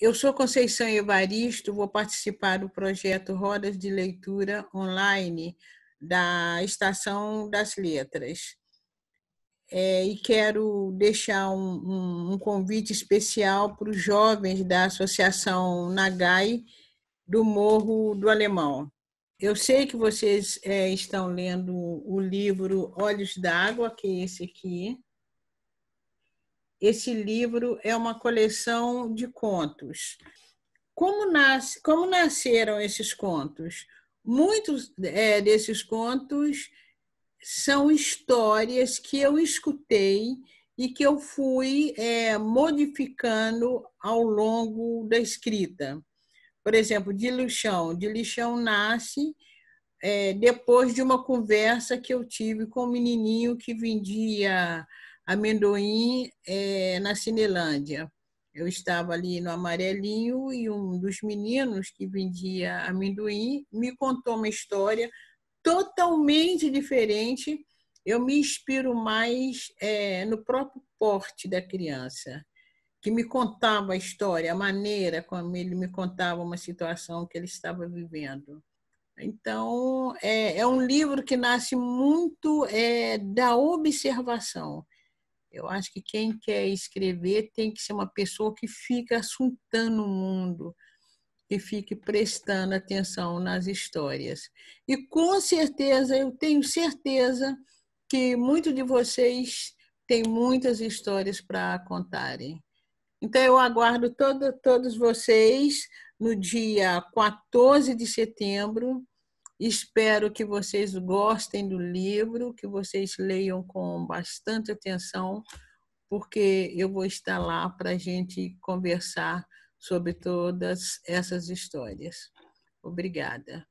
eu sou Conceição Evaristo, vou participar do projeto Rodas de Leitura Online da Estação das Letras. É, e quero deixar um, um, um convite especial para os jovens da Associação Nagai do Morro do Alemão. Eu sei que vocês é, estão lendo o livro Olhos d'Água, que é esse aqui, esse livro é uma coleção de contos. Como, nasce, como nasceram esses contos? Muitos é, desses contos são histórias que eu escutei e que eu fui é, modificando ao longo da escrita. Por exemplo, de lixão. De lixão nasce é, depois de uma conversa que eu tive com um menininho que vendia amendoim é, na Cinelândia. Eu estava ali no amarelinho e um dos meninos que vendia amendoim me contou uma história totalmente diferente. Eu me inspiro mais é, no próprio porte da criança, que me contava a história, a maneira como ele me contava uma situação que ele estava vivendo. Então, é, é um livro que nasce muito é, da observação. Eu acho que quem quer escrever tem que ser uma pessoa que fica assuntando o mundo, que fique prestando atenção nas histórias. E com certeza, eu tenho certeza que muitos de vocês têm muitas histórias para contarem. Então, eu aguardo todo, todos vocês no dia 14 de setembro Espero que vocês gostem do livro, que vocês leiam com bastante atenção, porque eu vou estar lá para a gente conversar sobre todas essas histórias. Obrigada.